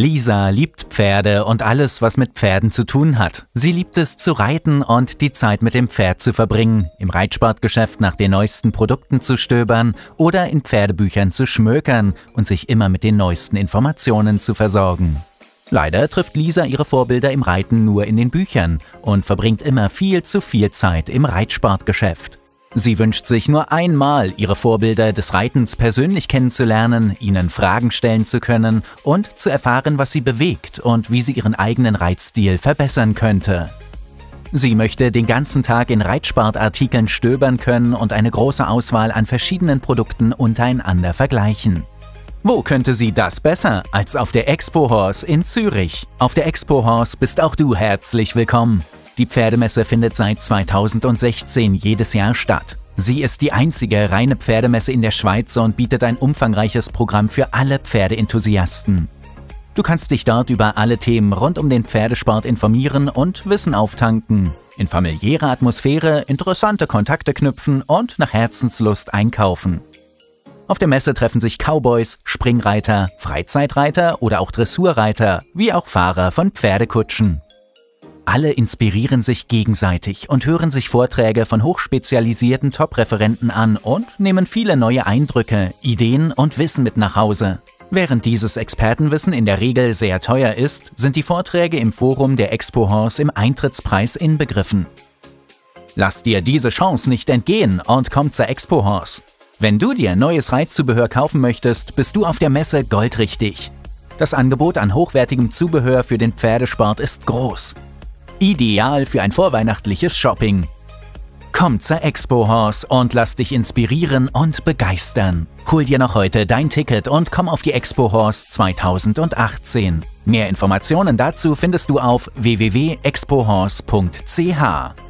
Lisa liebt Pferde und alles, was mit Pferden zu tun hat. Sie liebt es zu reiten und die Zeit mit dem Pferd zu verbringen, im Reitsportgeschäft nach den neuesten Produkten zu stöbern oder in Pferdebüchern zu schmökern und sich immer mit den neuesten Informationen zu versorgen. Leider trifft Lisa ihre Vorbilder im Reiten nur in den Büchern und verbringt immer viel zu viel Zeit im Reitsportgeschäft. Sie wünscht sich nur einmal, ihre Vorbilder des Reitens persönlich kennenzulernen, ihnen Fragen stellen zu können und zu erfahren, was sie bewegt und wie sie ihren eigenen Reitstil verbessern könnte. Sie möchte den ganzen Tag in Reitsportartikeln stöbern können und eine große Auswahl an verschiedenen Produkten untereinander vergleichen. Wo könnte sie das besser als auf der Expo Horse in Zürich? Auf der Expo Horse bist auch du herzlich willkommen. Die Pferdemesse findet seit 2016 jedes Jahr statt. Sie ist die einzige reine Pferdemesse in der Schweiz und bietet ein umfangreiches Programm für alle Pferdeenthusiasten. Du kannst dich dort über alle Themen rund um den Pferdesport informieren und Wissen auftanken. In familiärer Atmosphäre interessante Kontakte knüpfen und nach Herzenslust einkaufen. Auf der Messe treffen sich Cowboys, Springreiter, Freizeitreiter oder auch Dressurreiter, wie auch Fahrer von Pferdekutschen. Alle inspirieren sich gegenseitig und hören sich Vorträge von hochspezialisierten Top-Referenten an und nehmen viele neue Eindrücke, Ideen und Wissen mit nach Hause. Während dieses Expertenwissen in der Regel sehr teuer ist, sind die Vorträge im Forum der Expo Horse im Eintrittspreis inbegriffen. Lass dir diese Chance nicht entgehen und komm zur Expo Horse. Wenn du dir neues Reitzubehör kaufen möchtest, bist du auf der Messe goldrichtig. Das Angebot an hochwertigem Zubehör für den Pferdesport ist groß. Ideal für ein vorweihnachtliches Shopping. Komm zur Expo Horse und lass dich inspirieren und begeistern. Hol dir noch heute dein Ticket und komm auf die Expo Horse 2018. Mehr Informationen dazu findest du auf www.expohorse.ch.